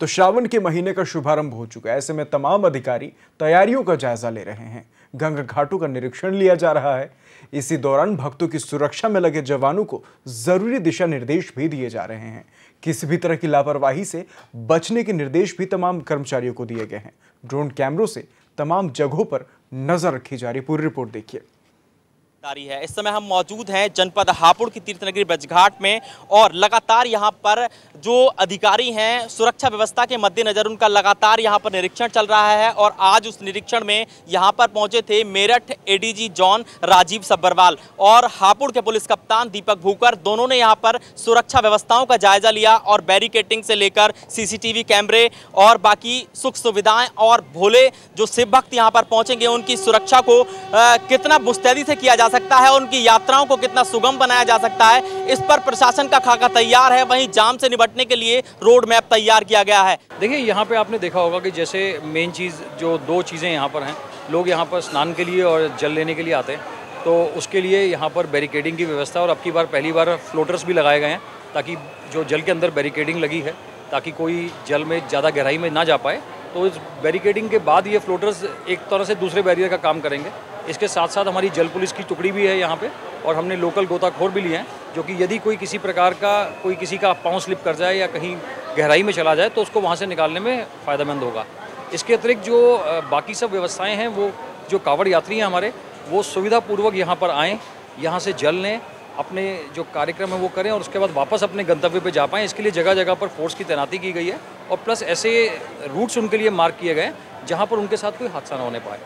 तो श्रावण के महीने का शुभारंभ हो चुका है। ऐसे में तमाम अधिकारी तैयारियों का जायजा ले रहे हैं। गंगा घाटों का निरीक्षण लिया जा रहा है। इसी दौरान भक्तों की सुरक्षा में लगे जवानों को ज़रूरी दिशा निर्देश भी दिए जा रहे हैं। किसी भी तरह की लापरवाही से बचने के निर्देश भी तमाम कर्मचारियों को दिए गए हैं। ड्रोन कैमरों से तमाम जगहों पर नज़र रखी जा रही पूरी रिपोर्ट देखिए। जारी है। इस समय हम मौजूद हैं जनपद हापुड़ की तीर्थनगरी ब्रजघाट में और लगातार यहाँ पर जो अधिकारी हैं सुरक्षा व्यवस्था के मद्देनजर उनका लगातार यहाँ पर निरीक्षण चल रहा है और आज उस निरीक्षण में यहाँ पर पहुँचे थे मेरठ एडीजी जॉन राजीव सब्बरवाल और हापुड़ के पुलिस कप्तान दीपक भूकर। दोनों ने यहाँ पर सुरक्षा व्यवस्थाओं का जायजा लिया और बैरिकेटिंग से लेकर सीसीटीवी कैमरे और बाकी सुख सुविधाएँ और भोले जो शिव भक्त यहाँ पर पहुँचेंगे उनकी सुरक्षा को आ, कितना मुस्तैदी से किया जा सकता है, उनकी यात्राओं को कितना सुगम बनाया जा सकता है, इस पर प्रशासन का खाका तैयार है, वहीं जाम से निपटने के लिए रोड मैप तैयार किया गया है। देखिए, यहाँ पे आपने देखा होगा कि जैसे मेन चीज़, जो दो चीज़ें यहाँ पर हैं, लोग यहाँ पर स्नान के लिए और जल लेने के लिए आते हैं तो उसके लिए यहाँ पर बैरिकेडिंग की व्यवस्था और अब की बार पहली बार फ्लोटर्स भी लगाए गए हैं, ताकि जो जल के अंदर बैरिकेडिंग लगी है, ताकि कोई जल में ज़्यादा गहराई में ना जा पाए तो इस बैरिकेडिंग के बाद ये फ्लोटर्स एक तरह से दूसरे बैरियर का काम करेंगे। इसके साथ साथ हमारी जल पुलिस की टुकड़ी भी है यहाँ पे, और हमने लोकल गोताखोर भी लिए हैं, जो कि यदि कोई किसी प्रकार का, कोई किसी का पाँव स्लिप कर जाए या कहीं गहराई में चला जाए तो उसको वहाँ से निकालने में फ़ायदेमंद होगा। इसके अतिरिक्त जो बाकी सब व्यवस्थाएँ हैं, वो जो कावड़ यात्री हैं हमारे, वो सुविधापूर्वक यहाँ पर आएँ, यहाँ से जल लें, अपने जो कार्यक्रम है वो करें, और उसके बाद वापस अपने गंतव्य पे जा पाएँ। इसके लिए जगह जगह पर फोर्स की तैनाती की गई है, और प्लस ऐसे रूट्स उनके लिए मार्क किए गए हैं, जहाँ पर उनके साथ कोई हादसा ना होने पाए।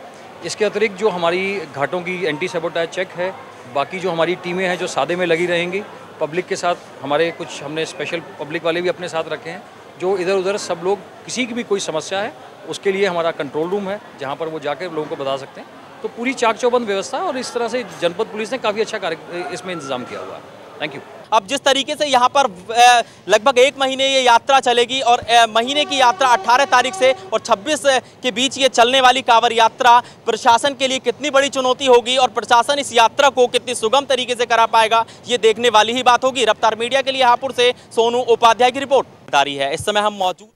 इसके अतिरिक्त जो हमारी घाटों की एंटी सेबोटाइज चेक है, बाकी जो हमारी टीमें हैं जो सादे में लगी रहेंगी पब्लिक के साथ हमारे कुछ हमने स्पेशल पब्लिक वाले भी अपने साथ रखे हैं, जो इधर उधर सब लोग, किसी की भी कोई समस्या है, उसके लिए हमारा कंट्रोल रूम है, जहाँ पर वो जाकर लोगों को बता सकते हैं। तो पूरी चाक चौबंद व्यवस्था और इस तरह से जनपद पुलिस ने काफ़ी अच्छा कार्य, इसमें इंतज़ाम किया हुआ है। थैंक यू अब जिस तरीके से यहाँ पर लगभग एक महीने ये यात्रा चलेगी और महीने की यात्रा 18 तारीख से और 26 के बीच ये चलने वाली कांवर यात्रा प्रशासन के लिए कितनी बड़ी चुनौती होगी और प्रशासन इस यात्रा को कितनी सुगम तरीके से करा पाएगा, ये देखने वाली ही बात होगी। रफ्तार मीडिया के लिए हापुड़ से सोनू उपाध्याय की रिपोर्ट। जारी है। इस समय हम मौजूद